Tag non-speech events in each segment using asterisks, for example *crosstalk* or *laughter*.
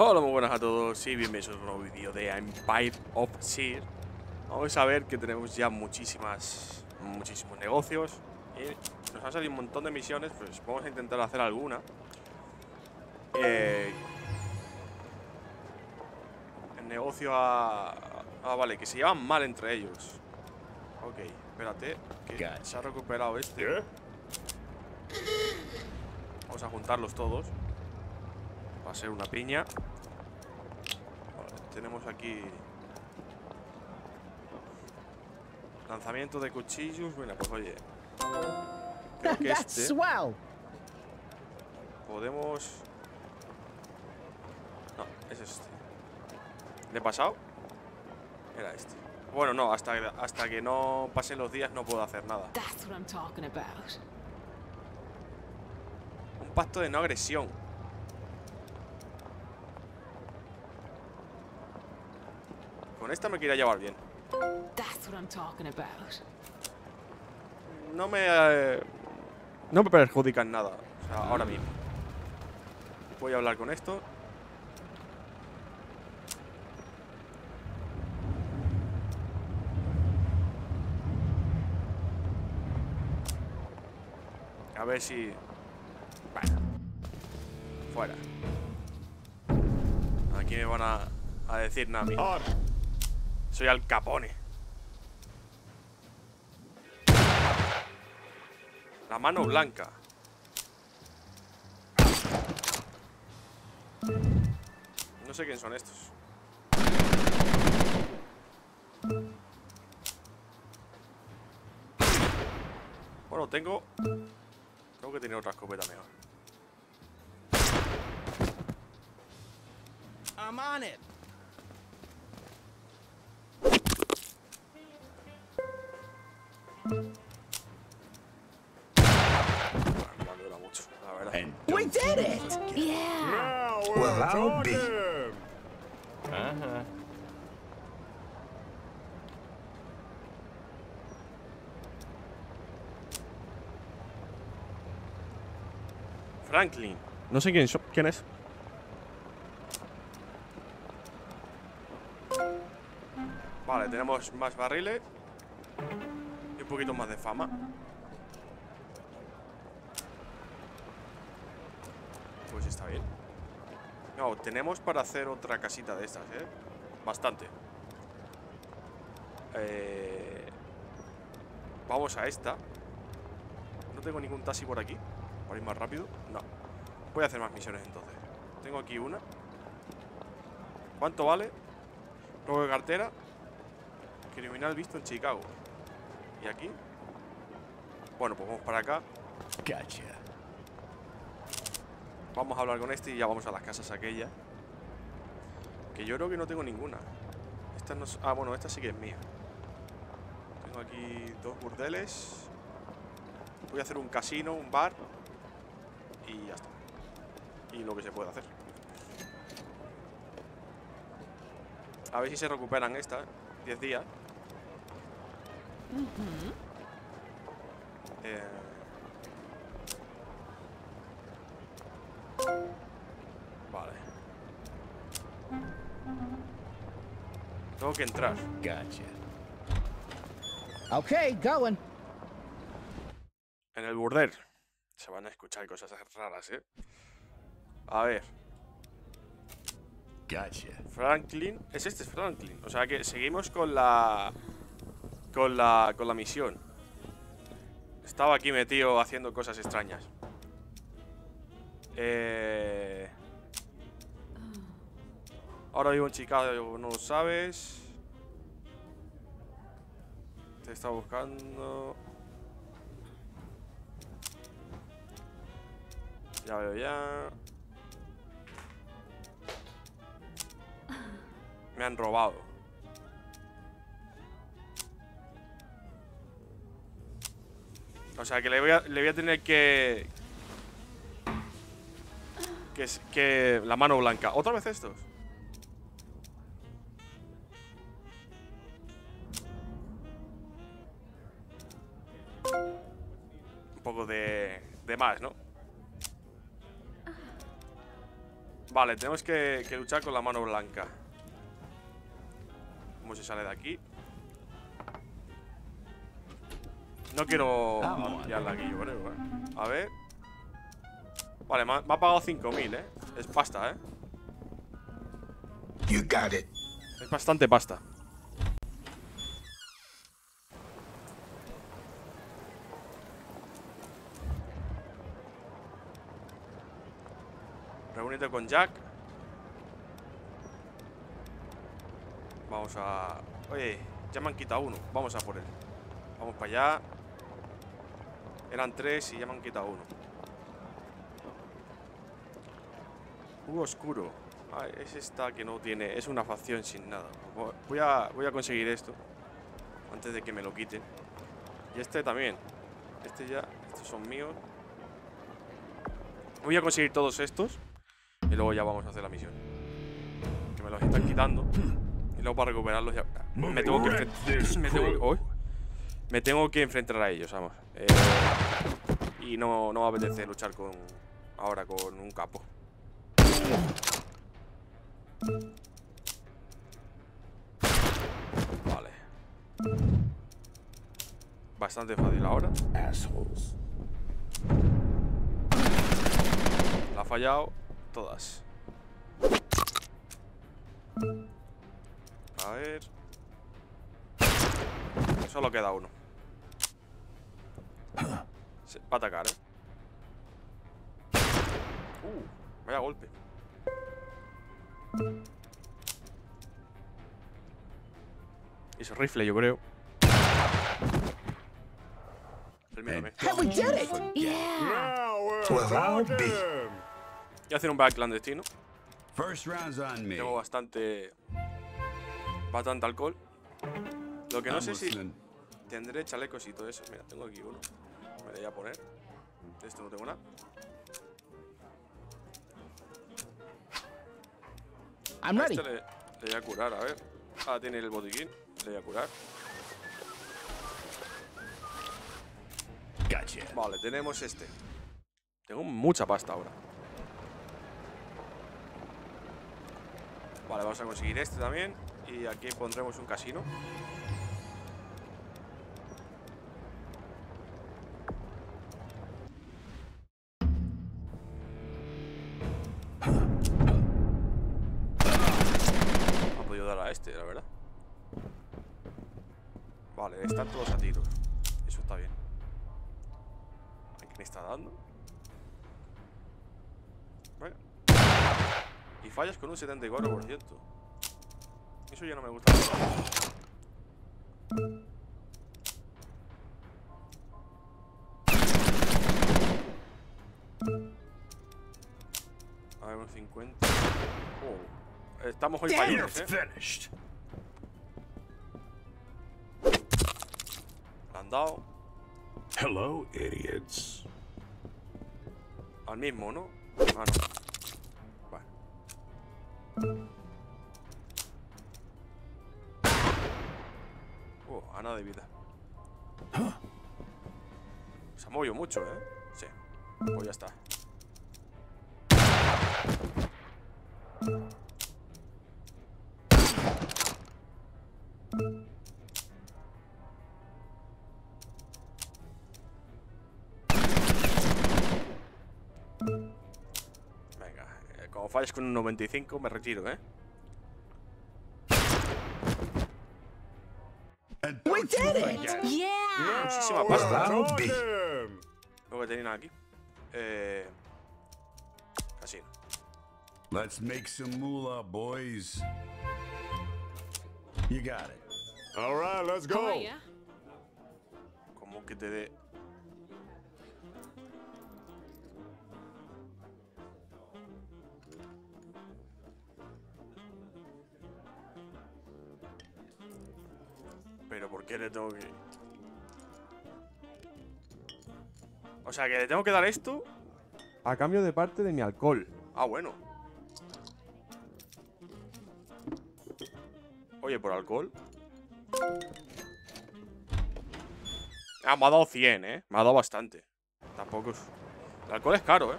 Hola, muy buenas a todos y bienvenidos a un nuevo vídeo de Empire of Seer. Vamos a ver que tenemos ya muchísimas, muchísimos negocios y nos han salido un montón de misiones, pues vamos a intentar hacer alguna. Eh, el negocio a... Ah, vale, que se llevan mal entre ellos. Ok, espérate, que se ha recuperado este. Vamos a juntarlos todos. Va a ser una piña. tenemos aquí... Lanzamiento de cuchillos. Bueno, pues oye. Creo que este... Podemos... No, es este. ¿Le he pasado? Era este. Bueno, no, hasta, hasta que no pasen los días no puedo hacer nada. Un pacto de no agresión. Con esta me quería llevar bien. No me... Eh, no me perjudican nada. O sea, ahora mismo. Voy a hablar con esto. A ver si... Bueno. Fuera. Aquí me van a, a decir Nami. Soy Al Capone. La mano blanca. No sé quién son estos. Bueno, tengo... Tengo que tener otra escopeta mejor. I'm on it. We did it! Yeah. Well, I'll be. Uh-huh. Franklin. No sé quién, quién es. Vale, tenemos más barriles poquito más de fama. Pues está bien. No, tenemos para hacer otra casita de estas, ¿eh? Bastante. Eh... Vamos a esta. No tengo ningún taxi por aquí. Para ir más rápido. No. Voy a hacer más misiones entonces. Tengo aquí una. ¿Cuánto vale? Robo de cartera. Criminal visto en Chicago. ¿Y aquí? Bueno, pues vamos para acá. Gotcha. Vamos a hablar con este y ya vamos a las casas aquellas. Que yo creo que no tengo ninguna. Esta no Ah, bueno, esta sí que es mía. Tengo aquí dos burdeles. Voy a hacer un casino, un bar. Y ya está. Y lo que se puede hacer. A ver si se recuperan estas. 10 días. Eh... Vale. Tengo que entrar. Gotcha. Okay, going. En el burdel. Se van a escuchar cosas raras, ¿eh? A ver. Gotcha. Franklin. Es este Franklin. O sea que seguimos con la... Con la... Con la misión. Estaba aquí metido haciendo cosas extrañas. Eh... Ahora vivo en Chicago, no lo sabes. Te está buscando. Ya veo ya. Me han robado. O sea que le voy a, le voy a tener que... Que. La mano blanca. ¿Otra vez estos? Un poco de... De más, ¿no? Vale, tenemos que, que luchar con la mano blanca. ¿Cómo se sale de aquí? No quiero pillarla aquí, yo creo, eh. A ver. Vale, me ha, me ha pagado 5.000, eh. Es pasta, eh. You got it. Es bastante pasta. Reúnete con Jack. Vamos a... Oye, ya me han quitado uno. Vamos a por él. Vamos para allá. Eran tres y ya me han quitado uno. Hugo Oscuro. Ah, es esta que no tiene. Es una facción sin nada. Vo- Voy a, voy a conseguir esto. Antes de que me lo quiten. Y este también. Este ya. Estos son míos. Voy a conseguir todos estos. Y luego ya vamos a hacer la misión. Que me los están quitando. Y luego para recuperarlos ya. Me tengo que *laughs* Me tengo, crew. ¡Uy! Me tengo que enfrentar a ellos, vamos. Eh, y no, no me apetece luchar con. Ahora con un capo. Vale. Bastante fácil ahora. La ha fallado todas. A ver. Solo queda uno. Se- va a atacar, ¿eh? Uh, vaya golpe. Es rifle, yo creo. Voy a hacer un back clandestino. First round's on me. Tengo bastante. Bastante alcohol. Lo que no I'm sé si tendré chalecos y todo eso. Mira, tengo aquí uno. Me lo voy a poner. De esto no tengo nada. I'm A este le, le voy a curar, a ver. Ah, tiene el botiquín. Le voy a curar. Gotcha. Vale, tenemos este. Tengo mucha pasta ahora. Vale, vamos a conseguir este también. Y aquí pondremos un casino. Con un 74%. Eso ya no me gusta. A ver, un 50. Oh. Estamos hoy fallones, eh. han dado Hello, idiots. al mismo, ¿no? Ah, no. Oh, a nada de vida. Se ha movido mucho, ¿eh? Sí. Pues ya está. Falles con un 95 me retiro, ¿eh? We did it! Yeah. Muchísima Now pasta. Lo que tenían aquí. Eh, casino. Let's make some moolah, boys. You got it. All right, let's go. Como que te dé. Pero ¿por qué le tengo que.? O sea, que le tengo que dar esto a cambio de parte de mi alcohol. Ah, bueno. Oye, por alcohol. Ah, me ha dado 100, ¿eh? Me ha dado bastante. Tampoco es... El alcohol es caro, ¿eh?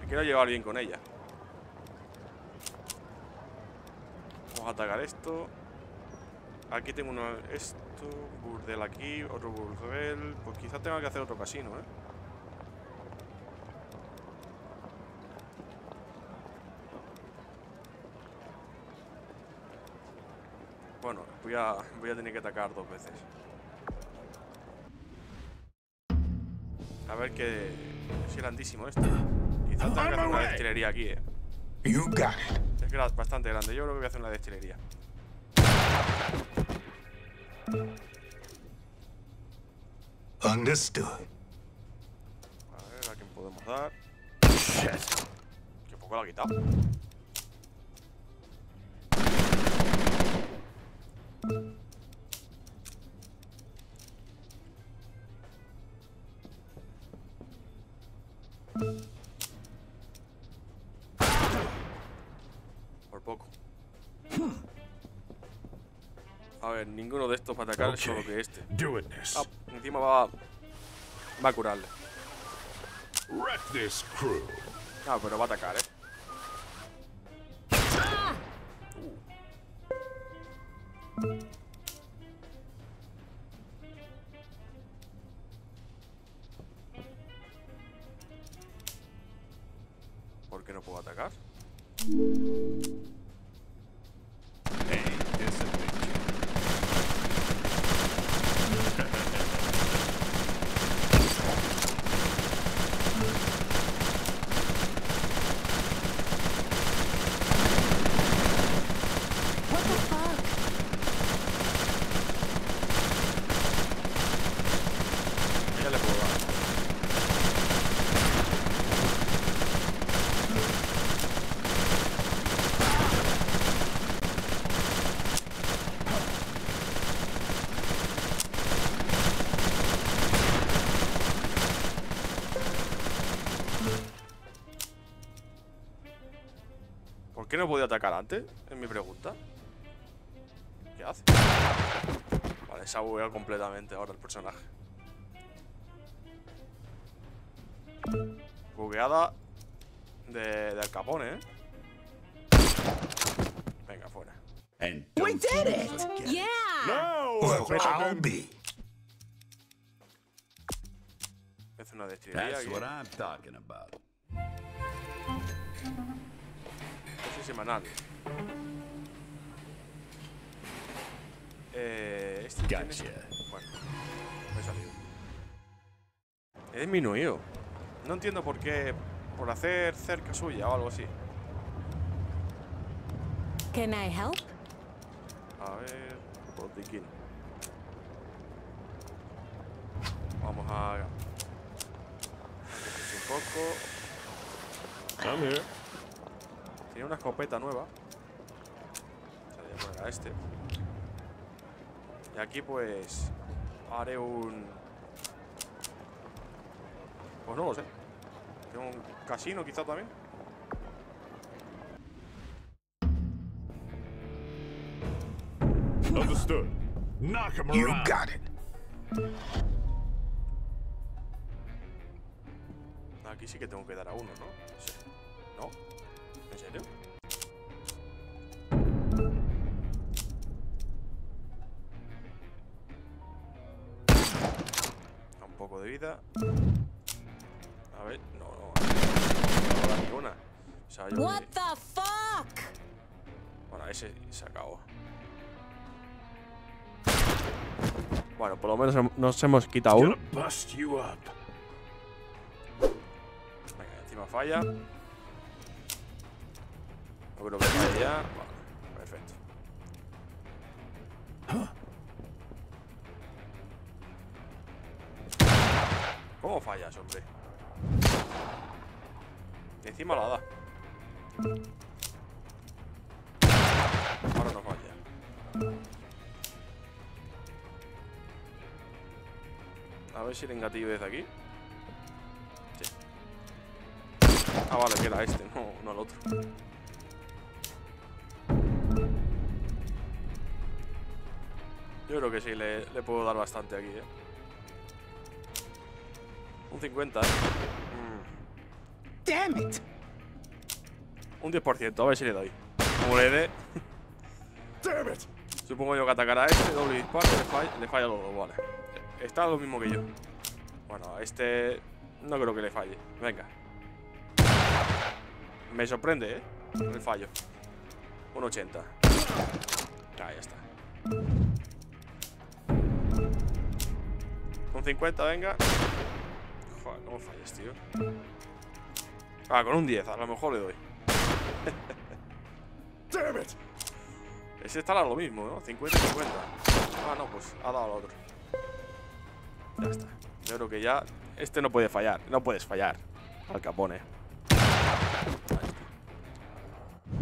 Me quiero llevar bien con ella. Vamos a atacar esto. Aquí tengo uno. Esto. Burdel aquí. Otro burdel. Pues quizás tenga que hacer otro casino, ¿eh? Bueno, voy a, voy a tener que atacar dos veces. A ver qué... Es grandísimo esto. Quizás tenga que hacer una destilería aquí, eh. Es bastante grande. Yo creo que voy a hacer una destilería. Understood. A ver, a quién podemos dar. Que poco la ha quitado. Ninguno de estos va a atacar, solo que este. Ah, encima va, va a curarle. Wreck this crew. Ah, pero va a atacar, ¿eh? Qué no podía atacar antes? Es mi pregunta. ¿Qué hace? Vale, se ha bugueado completamente ahora el personaje. Bugueada de, de Al Capone, ¿eh? Venga, fuera. And We did it! Yeah! No, Well, I'll be. Es una destilería That's aquí. what I'm talking about. Eso es semanal. Eh, este tiene-. Bueno, me he salido. He disminuido. No entiendo por qué. Por hacer cerca suya o algo así. Can I help? A ver. Botiquín. Vamos a. a un poco. I'm here. Tiene una escopeta nueva. Se la voy a poner a este. Y aquí pues haré un... Pues no lo sé. Tengo un casino quizá también. Understood. Knock him You around. got it. Aquí sí que tengo que dar a uno, ¿no? Sí. ¿No? Vida. A ver, no, no. No me da ninguna. O sea, yo What the fuck? Bueno, ese se acabó. Bueno, por lo menos nos hemos quitado uno. Venga, encima falla. No creo que falle ya. ¿Cómo fallas, hombre? Encima la da. Ahora no falla. A ver si el engatillo desde aquí. Sí. Ah, vale, que era este, no, no el otro. Yo creo que sí, le, le puedo dar bastante aquí, ¿eh? Un 50, ¿eh? Mm. Damn it. Un 10%, a ver si le doy. Como le dé. Damn it! Supongo yo que atacará a este, doble disparo, le falla, le falla los dos, vale. Está lo mismo que yo. Bueno, a este no creo que le falle. Venga. Me sorprende, ¿eh? El fallo. Un 80. Ahí está. Con 50, venga. Joder, ¿cómo fallas, tío? Ah, con un 10, a lo mejor le doy. *laughs* Damn it! Ese estará lo mismo, ¿no? 50 y 50. Ah, no, pues ha dado al otro. Ya está. Yo creo que ya. Este no puede fallar. No puedes fallar. Al Capone.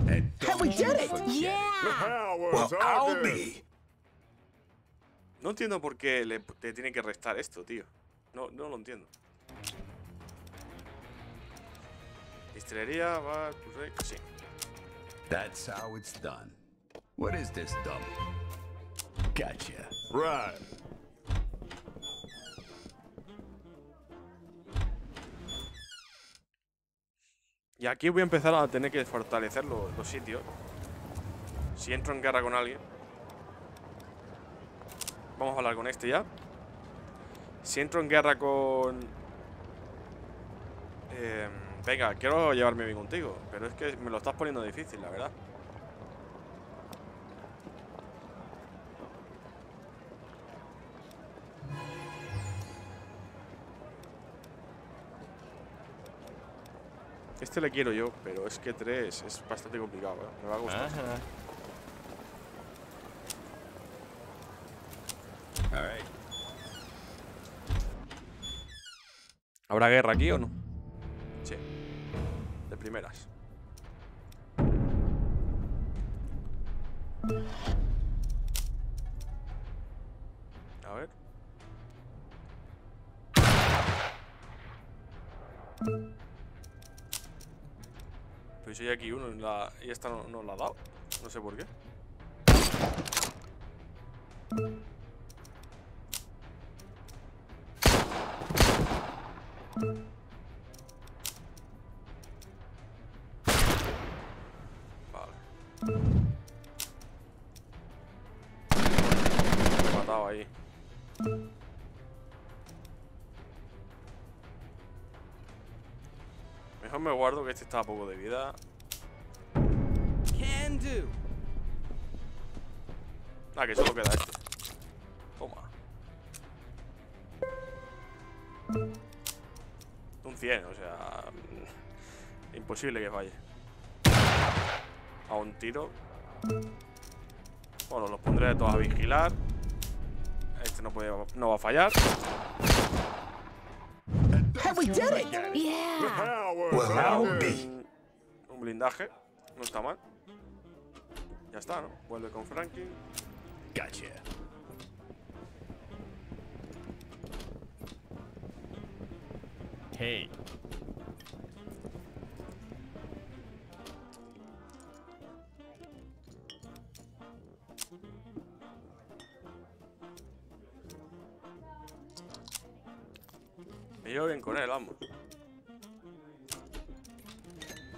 And don't we did it! forget Yeah! Powers Well, are I'll good. be. No entiendo por qué le, te tiene que restar esto, tío. No, no lo entiendo. Distillería, pues, sí. That's how it's done. What is this dump? Gotcha. Right. Y aquí voy a empezar a tener que fortalecer lo- los sitios. Si entro en guerra con alguien. Vamos a hablar con este ya. Si entro en guerra con... Eh, venga, quiero llevarme bien contigo. Pero es que me lo estás poniendo difícil, la verdad. Este le quiero yo, pero es que tres es bastante complicado, ¿eh? Me va a gustar. All right. ¿Habrá guerra aquí o no? Primeras. A ver. Pues hay aquí uno la... y esta no, no la ha dado. No sé por qué. Me guardo que este está a poco de vida. Ah, que solo queda este. Toma. Un 100, o sea... mm, Imposible que falle. A un tiro. Bueno, los pondré todos a vigilar. Este no puede, no va a fallar. Un, un blindaje. No está mal. Ya está, ¿no? Vuelve con Frankie. Gotcha. Hey. Me llevo bien con él, vamos.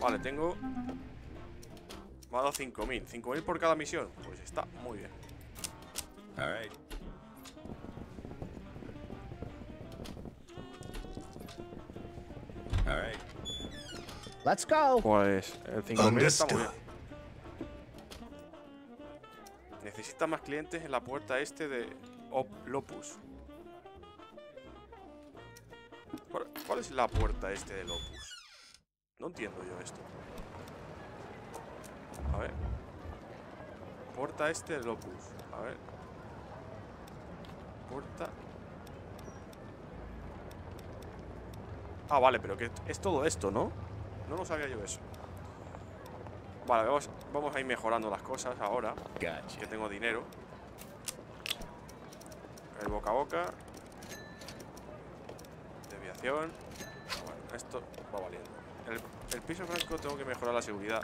Vale, tengo... Me ha dado 5.000. 5.000 por cada misión. Pues está muy bien. All right. All right. Let's go. Pues el 5.000 está muy bien. Necesita más clientes en la puerta este de Op- Lopus. ¿Cuál, cuál es la puerta este de Lopus? No entiendo yo esto. A ver. Puerta este de Lopus. A ver. Puerta. Ah, vale, pero que es todo esto, ¿no? No lo sabía yo eso. Vale, vamos, vamos a ir mejorando las cosas ahora que tengo dinero. El boca a boca. Desviación. Bueno, esto va valiendo. El, piso franco tengo que mejorar la seguridad.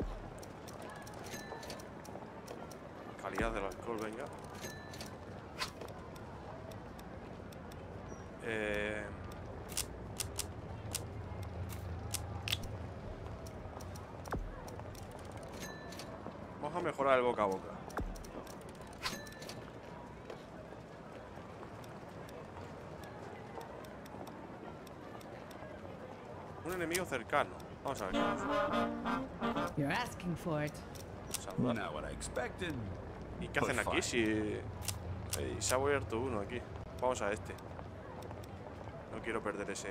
Calidad del alcohol, venga. Eh, Vamos a mejorar el boca a boca. Un enemigo cercano. Vamos a ver. You're asking for it. Not what I expected. ¿Y qué hacen but aquí si se ha abierto uno aquí? Vamos a este. No quiero perder ese.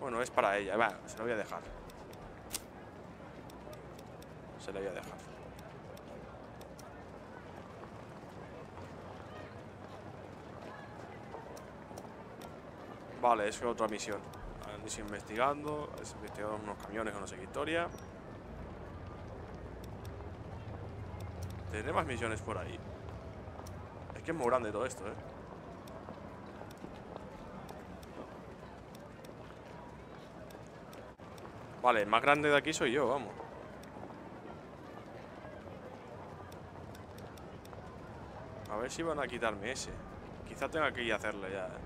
Bueno, es para ella. Va, se lo voy a dejar. Se la voy a dejar. Vale, es otra misión. Ido investigando, es investigado unos camiones con no sé qué historia. Tendré más misiones por ahí. Es que es muy grande todo esto, eh. Vale, el más grande de aquí soy yo, vamos. A ver si van a quitarme ese. Quizá tenga que ir a hacerle ya. eh.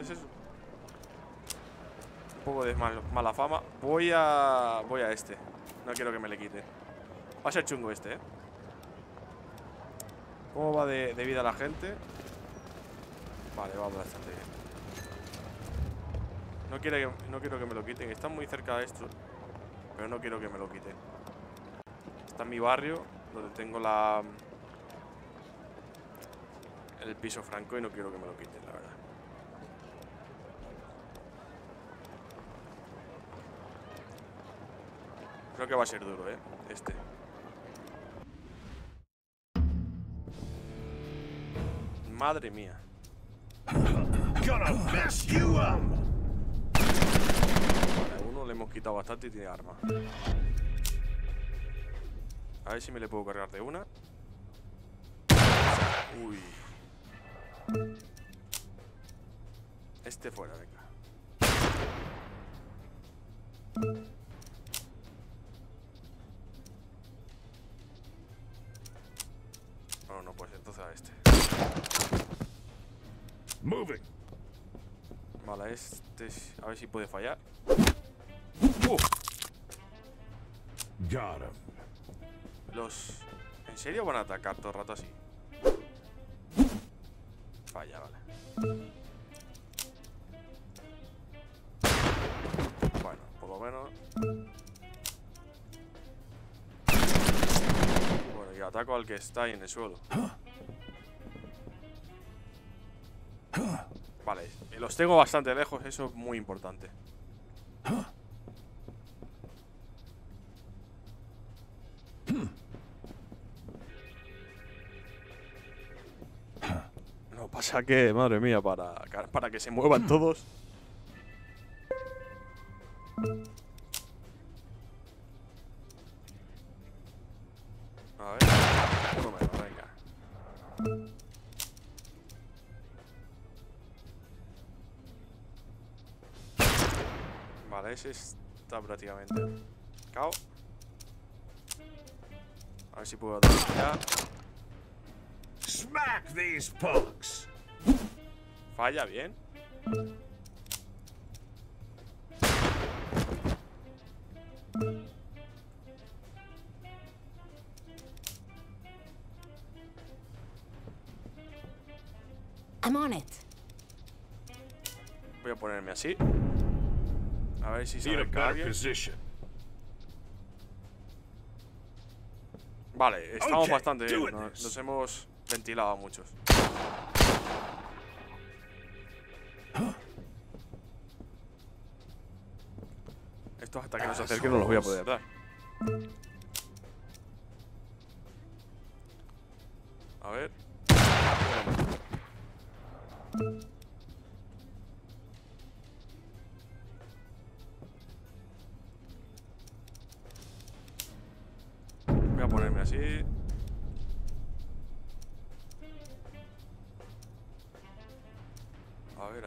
es eso. Un poco de mal- mala fama. Voy a. Voy a este. No quiero que me le quite. Va a ser chungo este, eh. ¿Cómo va de, vida la gente? Vale, va bastante bien. No, quiere no quiero que me lo quiten. Están muy cerca de esto. Pero no quiero que me lo quiten. Está en mi barrio, donde tengo la... El piso franco y no quiero que me lo quiten, la verdad. Creo que va a ser duro, ¿eh? Este. Madre mía. Vale, uno le hemos quitado bastante y tiene arma. A ver si me le puedo cargar de una. Uy. Este fuera, venga. Este. es- A ver si puede fallar. ¡Uh! Los... ¿En serio van a atacar todo el rato así? Falla, vale. Bueno, por lo menos... Bueno, y ataco al que está ahí en el suelo. Los tengo bastante lejos, eso es muy importante. No pasa que, madre mía, para, para que se muevan todos. Ese está prácticamente. Cao. A ver si puedo dar ya. Smack these punks! Falla bien. I'm on it. Voy a ponerme así. A ver si position. Vale, estamos bastante bien. Nos, hemos ventilado a muchos. Estos hasta que nos acerquen no los voy a poder dar.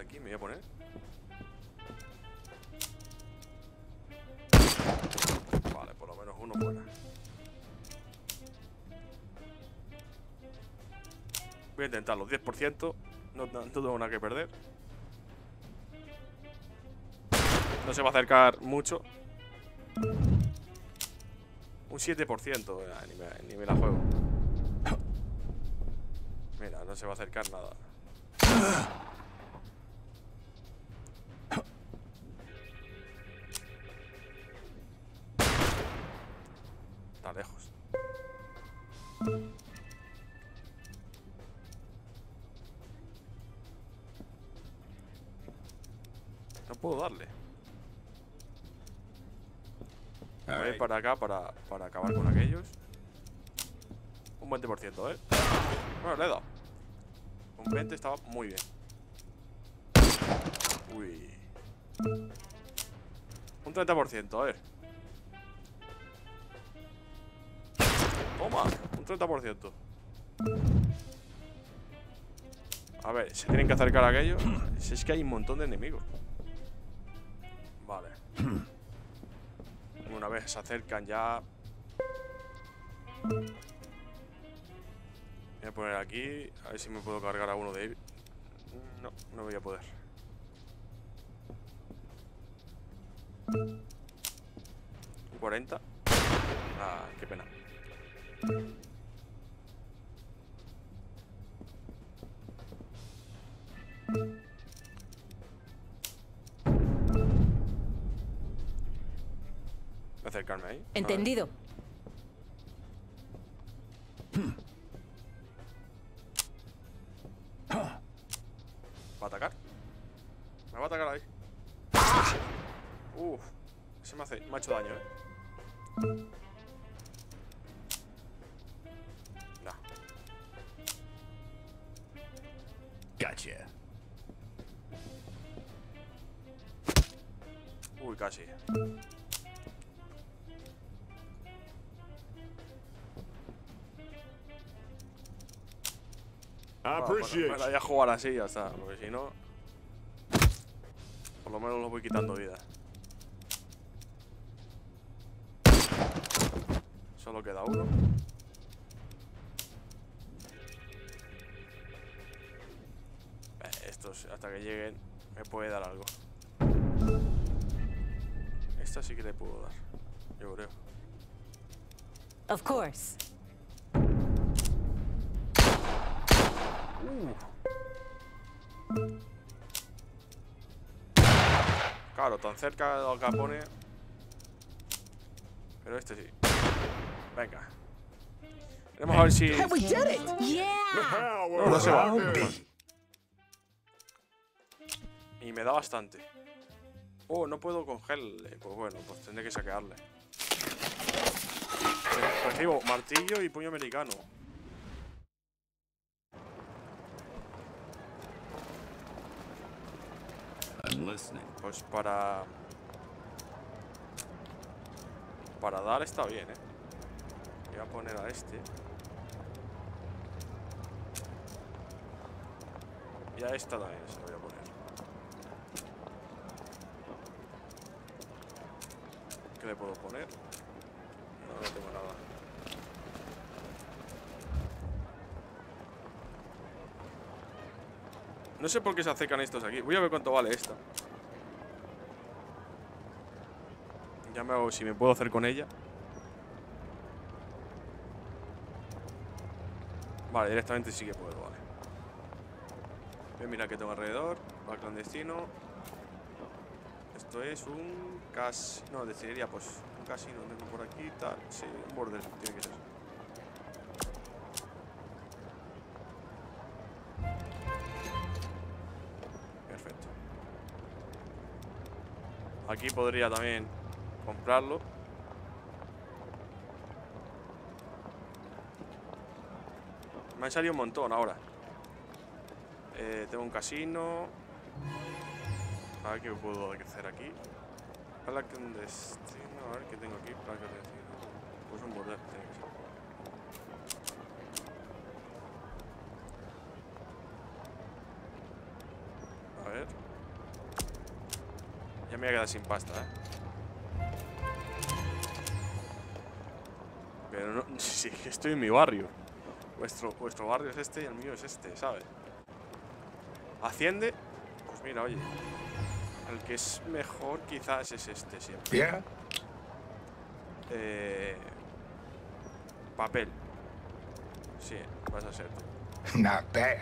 Aquí me voy a poner. Vale, por lo menos uno fuera. Voy a intentarlo, 10%. No, no, no tengo nada que perder. No se va a acercar mucho. Un 7%. ya, ni, me, ni me la juego. Mira, no se va a acercar nada. Puedo darle. A right. para acá para, para acabar con aquellos. Un 20%, ¿eh? Bueno, le he dado. Un 20 estaba muy bien. Uy. Un 30%, a ver. Toma, un 30%. A ver, se tienen que acercar a aquellos. Si es que hay un montón de enemigos. Una vez se acercan ya. Voy a poner aquí. A ver si me puedo cargar a uno de ellos. No, no voy a poder. ¿Un 40? Ah, qué pena. Acercarme ahí. Entendido. ¿Va a atacar? Me va a atacar ahí. Uf. Se me, hace, me ha hecho daño, eh. No. Gotcha. Uy, casi. I Bueno, appreciate bueno, you. voy a jugar así y ya está. Porque si no. Por lo menos lo voy quitando vida. Solo queda uno. Eh, Estos, hasta que lleguen, me puede dar algo. Esta sí que le puedo dar. Yo creo. Of course. Claro, tan cerca del Capone. Pero este sí. Venga. Vamos a ver si. No, no se va. Y me da bastante. Oh, no puedo cogerle. Pues bueno, pues tendré que saquearle. Recibo martillo y puño americano. I'm listening. Pues para. Para dar está bien, eh. Voy a poner a este. Y a esta también se lo voy a poner. ¿Qué le puedo poner? No, no tengo nada. No sé por qué se acercan estos aquí. Voy a ver cuánto vale esta. Ya me hago si me puedo hacer con ella. Vale, directamente sí que puedo, vale. Voy a mirar qué tengo alrededor. Va clandestino. Esto es un cas... No, decidiría pues un casino tengo por aquí, tal. Sí, un bordel tiene que ser. Aquí podría también comprarlo. Me han salido un montón ahora. Eh, tengo un casino. A ver qué puedo hacer aquí. Placa un destino. A ver qué tengo aquí. Placa de destino. Pues un bordel. A ver. Me voy a quedar sin pasta, ¿eh? Pero no, *laughs* sí, que estoy en mi barrio. Vuestro, vuestro barrio es este y el mío es este, ¿sabes? Asciende. Pues mira, oye. El que es mejor quizás es este siempre. Yeah? Eh, papel. Sí, vas a ser. Not bad.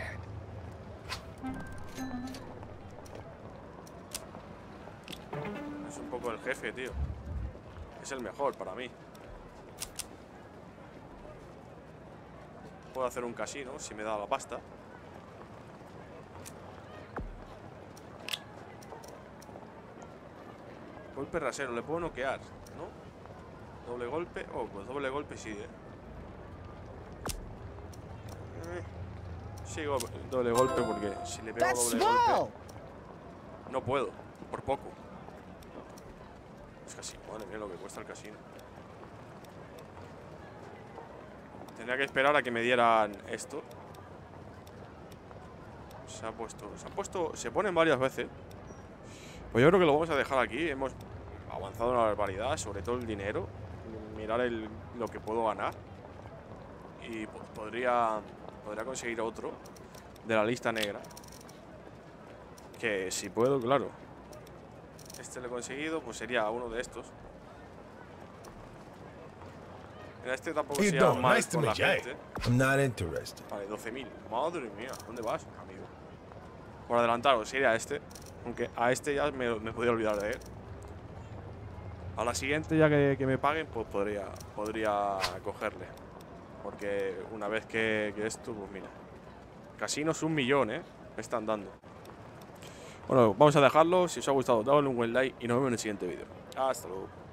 Poco el jefe, tío. Es el mejor para mí. Puedo hacer un casino si me da la pasta. Golpe rasero, le puedo noquear, ¿no? Doble golpe. Oh, pues doble golpe sí, eh. Eh, Sí, go- doble golpe porque si le pego doble golpe. No puedo, por poco. Es casi, madre mía, lo que cuesta el casino. Tendría que esperar a que me dieran esto. Se ha puesto, se ha puesto, se ponen varias veces. Pues yo creo que lo vamos a dejar aquí. Hemos avanzado una barbaridad, sobre todo el dinero. Mirar el, lo que puedo ganar. Y po- podría, podría conseguir otro de la lista negra. Que si puedo, claro. Este lo he conseguido, pues sería uno de estos. Mira, este tampoco You se don't. llama mal Nice to con la gente. I'm not interested. Vale, 12.000. Madre mía, ¿dónde vas, amigo? Por adelantaros, sería este. Aunque a este ya me, me podía olvidar de él. A la siguiente, ya que, que me paguen, pues podría, podría cogerle. Porque una vez que, que esto, pues mira. Casinos un millón, ¿eh? Me están dando. Bueno, vamos a dejarlo. Si os ha gustado, dadle un buen like y nos vemos en el siguiente vídeo. Hasta luego.